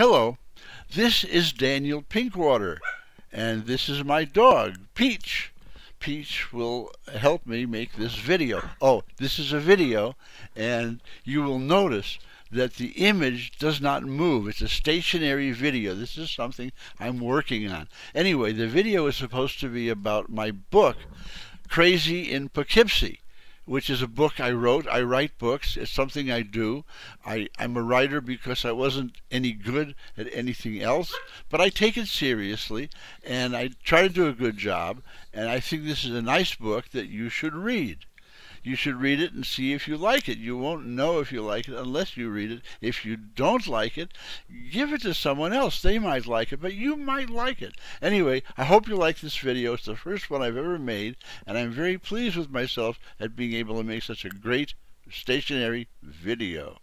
Hello, this is Daniel Pinkwater, and this is my dog, Peach. Peach will help me make this video. Oh, this is a video, and you will notice that the image does not move. It's a stationary video. This is something I'm working on. Anyway, the video is supposed to be about my book, Crazy in Poughkeepsie which is a book I wrote. I write books. It's something I do. I, I'm a writer because I wasn't any good at anything else, but I take it seriously and I try to do a good job. And I think this is a nice book that you should read you should read it and see if you like it. You won't know if you like it unless you read it. If you don't like it, give it to someone else. They might like it, but you might like it. Anyway, I hope you like this video. It's the first one I've ever made, and I'm very pleased with myself at being able to make such a great stationary video.